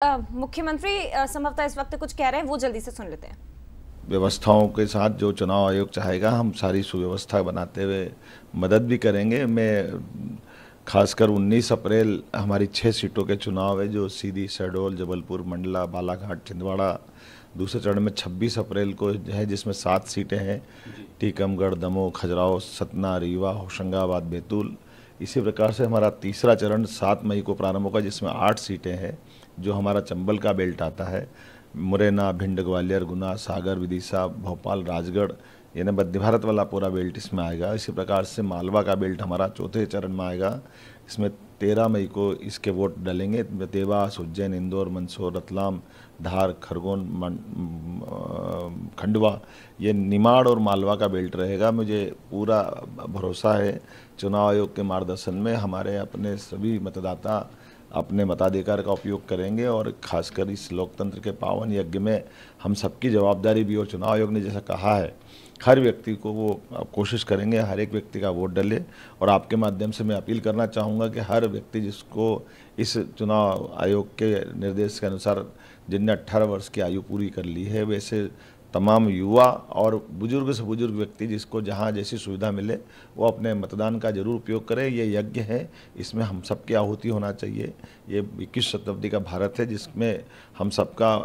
मुख्यमंत्री संभवतः इस वक्त कुछ कह रहे हैं वो जल्दी से सुन लेते हैं। व्यवस्थाओं के साथ जो चुनाव आयोग चाहेगा हम सारी सुव्यवस्था बनाते हुए मदद भी करेंगे। मैं खासकर 19 अप्रैल हमारी छः सीटों के चुनाव है जो सीधी शहडोल जबलपुर मंडला बालाघाट छिंदवाड़ा दूसरे चरण में 26 अप्रैल को है जिसमें सात सीटें हैं। टीकमगढ़ दमोह खजुराहो सतना रीवा होशंगाबाद बैतूल इसी प्रकार से हमारा तीसरा चरण सात मई को प्रारंभ होगा, जिसमें आठ सीटें हैं, जो हमारा चंबल का बेल्ट आता है। मुरैना, भिंड, ग्वालियर, गुना, सागर, विदिशा, भोपाल, राजगढ़, यानी मध्य भारत वाला पूरा बेल्ट इसमें आएगा। इसी प्रकार से मालवा का बेल्ट हमारा चौथे चरण में आएगा। इसमें तेरह मई को इसके वोट डलेंगे। देवास उज्जैन, इंदौर, मंदसौर, रतलाम, धार, खरगोन खंडवा, ये निमाड़ और मालवा का बेल्ट रहेगा। मुझे पूरा भरोसा है, चुनाव आयोग के मार्गदर्शन में हमारे अपने सभी मतदाता अपने मताधिकार का उपयोग करेंगे और खासकर इस लोकतंत्र के पावन यज्ञ में हम सबकी जवाबदारी भी और चुनाव आयोग ने जैसा कहा है, हर व्यक्ति को वो कोशिश करेंगे, हर एक व्यक्ति का वोट डले। और आपके माध्यम से मैं अपील करना चाहूँगा कि हर व्यक्ति जिसको इस चुनाव आयोग के निर्देश के अनुसार जिनने 18 वर्ष की आयु पूरी कर ली है, वैसे तमाम युवा और बुज़ुर्ग से बुज़ुर्ग व्यक्ति जिसको जहाँ जैसी सुविधा मिले, वो अपने मतदान का ज़रूर उपयोग करें। ये यज्ञ है। इसमें हम सबकी आहुति होना चाहिए। ये इक्कीस शताब्दी का भारत है, जिसमें हम सबका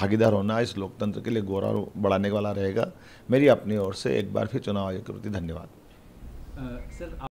भागीदार होना इस लोकतंत्र के लिए गौरव बढ़ाने वाला रहेगा। मेरी अपनी ओर से एक बार फिर चुनाव आयोग के प्रति धन्यवाद। सर